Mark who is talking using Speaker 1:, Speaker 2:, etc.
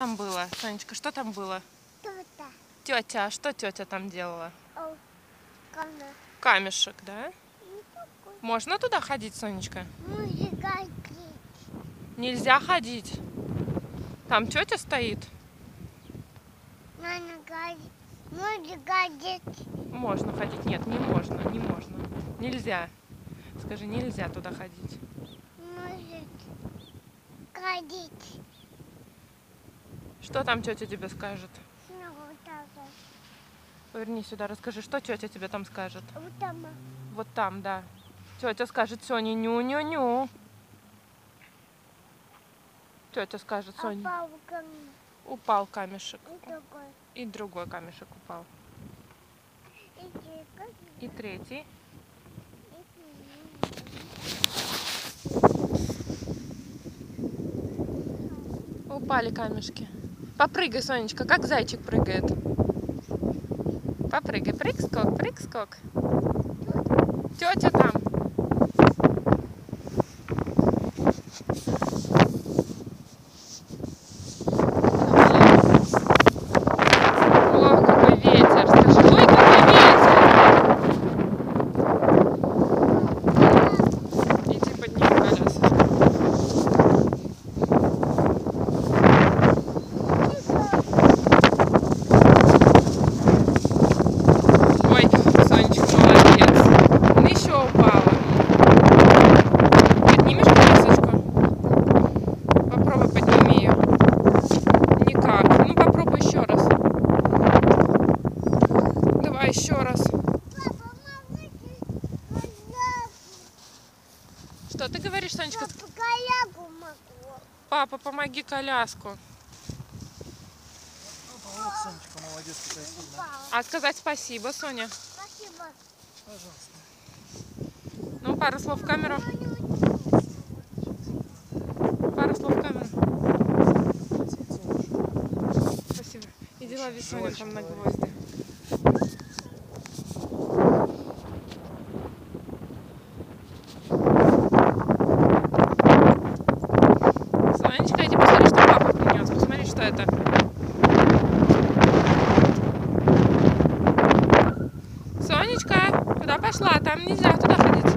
Speaker 1: там было, Сонечка, что там было?
Speaker 2: Тут-то.
Speaker 1: Тетя, а что тетя там делала?
Speaker 2: О, камера.
Speaker 1: Камешек, да?
Speaker 2: Ну.
Speaker 1: Можно туда ходить, Сонечка?
Speaker 2: Музыка кричит.
Speaker 1: Нельзя ходить. Там тетя стоит. Можно ходить. Нет, не можно, не можно. Нельзя. Скажи, нельзя туда ходить.
Speaker 2: Может ходить.
Speaker 1: Что там тетя тебе скажет? Поверни сюда, расскажи, что тетя тебе там скажет.
Speaker 2: Вот там.
Speaker 1: Вот там, да. Тетя скажет Соне ню-ню-ню. Тетя скажет
Speaker 2: А
Speaker 1: Соне.
Speaker 2: паука
Speaker 1: Упал камешек.
Speaker 2: и такой.
Speaker 1: И другой камешек упал.
Speaker 2: И
Speaker 1: третий. Упали камешки. Попрыгай, Сонечка, как зайчик прыгает. Попрыгай. Прыг-скок, прыг-скок. Тетя там. О, какой ветер. Скажи, ой, какой ветер. Иди подними колесо. Ой, Сонечка, молодец. Ну, Еще упала. Поднимешь колесочку? Попробуй подними ее. Никак. Ну попробуй еще раз. Давай еще раз. Что ты говоришь, Сонечка?
Speaker 2: Папа, колягу могу.
Speaker 1: Папа, помоги коляску.
Speaker 3: Вот, Сонечка, молодец, какая сильная.
Speaker 2: Упала.
Speaker 1: А сказать спасибо, Соня.
Speaker 2: Спасибо.
Speaker 3: Пожалуйста.
Speaker 1: Ну, пару слов в камеру. Пару слов в камеру. Спасибо.
Speaker 3: Жвачка
Speaker 1: там на гвозди. Сонечка, иди посмотри, что папа принес. Посмотри, что это. Сонечка, куда пошла? Там нельзя туда ходить.